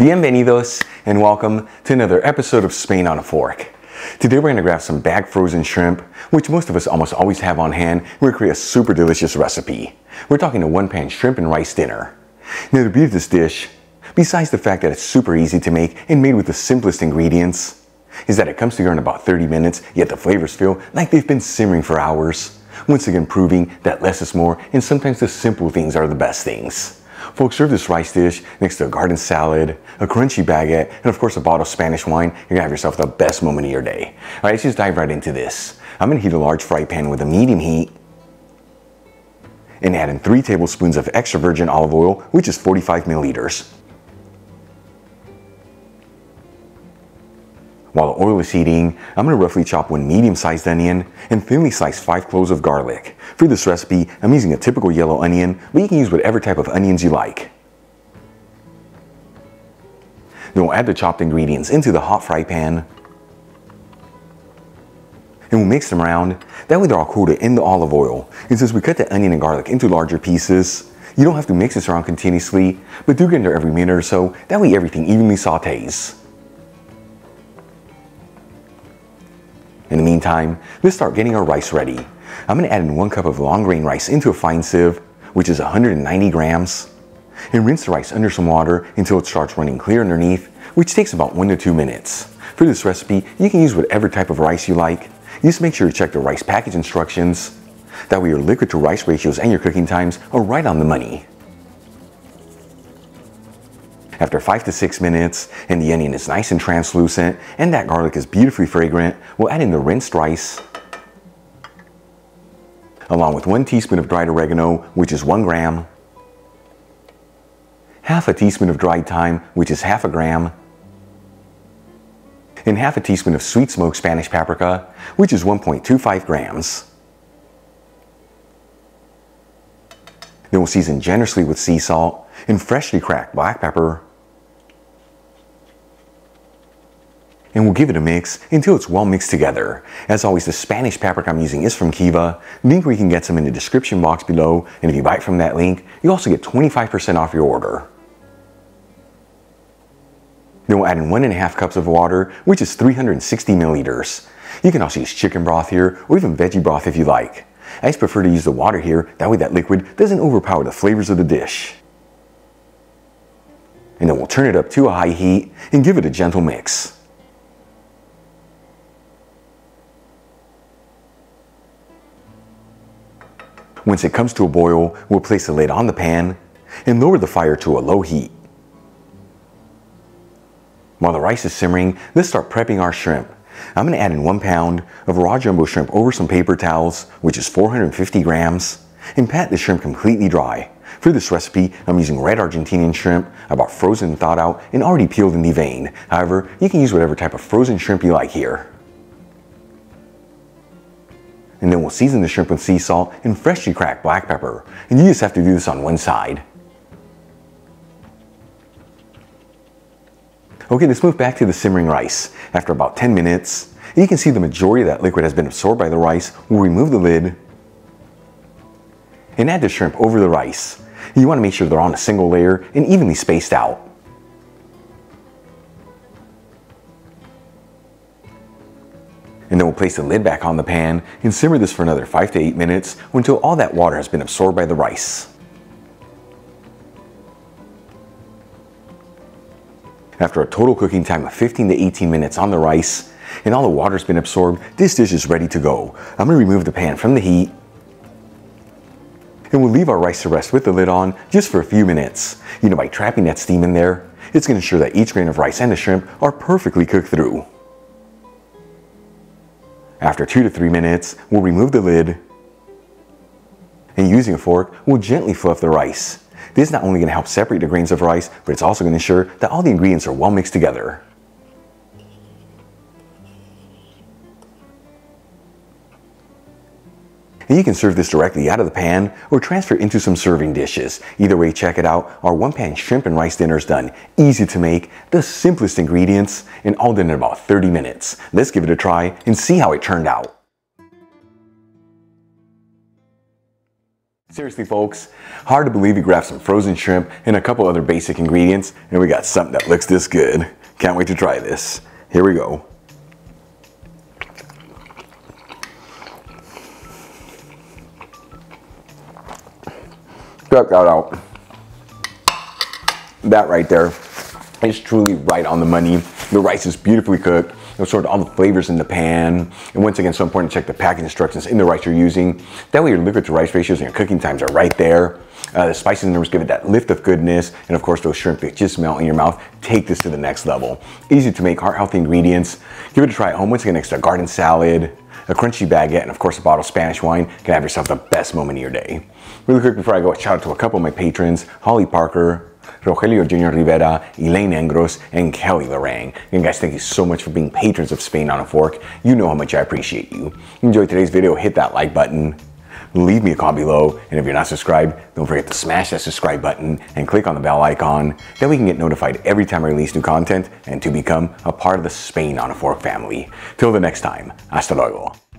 Bienvenidos and welcome to another episode of Spain on a Fork. Today we're going to grab some bag frozen shrimp, which most of us almost always have on hand. and We're create a super delicious recipe. We're talking a one-pan shrimp and rice dinner. Now the beauty of this dish, besides the fact that it's super easy to make and made with the simplest ingredients, is that it comes together in about 30 minutes, yet the flavors feel like they've been simmering for hours. Once again proving that less is more and sometimes the simple things are the best things. Folks, serve this rice dish next to a garden salad, a crunchy baguette, and of course a bottle of Spanish wine. You're gonna have yourself the best moment of your day. All right, let's just dive right into this. I'm gonna heat a large fry pan with a medium heat and add in three tablespoons of extra virgin olive oil, which is 45 milliliters. While the oil is heating, I'm going to roughly chop one medium-sized onion and thinly slice five cloves of garlic. For this recipe, I'm using a typical yellow onion, but you can use whatever type of onions you like. Then we'll add the chopped ingredients into the hot fry pan. And we'll mix them around. That way they're all coated in the olive oil. And since we cut the onion and garlic into larger pieces, you don't have to mix this around continuously, but do get there every minute or so. That way everything evenly sautés. In the meantime, let's start getting our rice ready. I'm going to add in one cup of long grain rice into a fine sieve, which is 190 grams, and rinse the rice under some water until it starts running clear underneath, which takes about one to two minutes. For this recipe, you can use whatever type of rice you like. Just make sure to check the rice package instructions. That way your liquid to rice ratios and your cooking times are right on the money. After five to six minutes, and the onion is nice and translucent, and that garlic is beautifully fragrant, we'll add in the rinsed rice, along with one teaspoon of dried oregano, which is one gram, half a teaspoon of dried thyme, which is half a gram, and half a teaspoon of sweet smoked Spanish paprika, which is 1.25 grams. Then we'll season generously with sea salt and freshly cracked black pepper, and we'll give it a mix until it's well mixed together. As always, the Spanish paprika I'm using is from Kiva. Link where you can get some in the description box below, and if you buy from that link, you also get 25% off your order. Then we'll add in one and a half cups of water, which is 360 milliliters. You can also use chicken broth here, or even veggie broth if you like. I just prefer to use the water here, that way that liquid doesn't overpower the flavors of the dish. And then we'll turn it up to a high heat and give it a gentle mix. Once it comes to a boil, we'll place the lid on the pan and lower the fire to a low heat. While the rice is simmering, let's start prepping our shrimp. I'm going to add in one pound of raw jumbo shrimp over some paper towels, which is 450 grams, and pat the shrimp completely dry. For this recipe, I'm using red Argentinian shrimp, about frozen, thawed out, and already peeled and deveined. However, you can use whatever type of frozen shrimp you like here and then we'll season the shrimp with sea salt and freshly cracked black pepper. And you just have to do this on one side. Okay, let's move back to the simmering rice. After about 10 minutes, you can see the majority of that liquid has been absorbed by the rice. We'll remove the lid and add the shrimp over the rice. You want to make sure they're on a single layer and evenly spaced out. And then we'll place the lid back on the pan and simmer this for another 5 to 8 minutes until all that water has been absorbed by the rice. After a total cooking time of 15 to 18 minutes on the rice and all the water's been absorbed, this dish is ready to go. I'm going to remove the pan from the heat and we'll leave our rice to rest with the lid on just for a few minutes. You know, by trapping that steam in there, it's going to ensure that each grain of rice and the shrimp are perfectly cooked through. After two to three minutes, we'll remove the lid and using a fork, we'll gently fluff the rice. This is not only going to help separate the grains of rice, but it's also going to ensure that all the ingredients are well mixed together. And you can serve this directly out of the pan or transfer into some serving dishes. Either way, check it out. Our one pan shrimp and rice dinner is done. Easy to make, the simplest ingredients, and all done in about 30 minutes. Let's give it a try and see how it turned out. Seriously folks, hard to believe we grabbed some frozen shrimp and a couple other basic ingredients and we got something that looks this good. Can't wait to try this. Here we go. Check that out. That right there is truly right on the money. The rice is beautifully cooked. There's sort of all the flavors in the pan. And once again, so important to check the packing instructions in the rice you're using. That way your liquid to rice ratios and your cooking times are right there. Uh, the spices and herbs give it that lift of goodness. And of course, those shrimp that just melt in your mouth take this to the next level. Easy to make, heart healthy ingredients. Give it a try at home. Once again, next to a garden salad, a crunchy baguette, and of course a bottle of Spanish wine can have yourself the best moment of your day. Really quick before I go, shout out to a couple of my patrons, Holly Parker, Rogelio Jr. Rivera, Elaine Engros, and Kelly Larang. And guys, thank you so much for being patrons of Spain on a Fork. You know how much I appreciate you. Enjoy today's video, hit that like button, leave me a comment below, and if you're not subscribed, don't forget to smash that subscribe button and click on the bell icon. Then we can get notified every time I release new content and to become a part of the Spain on a Fork family. Till the next time, hasta luego.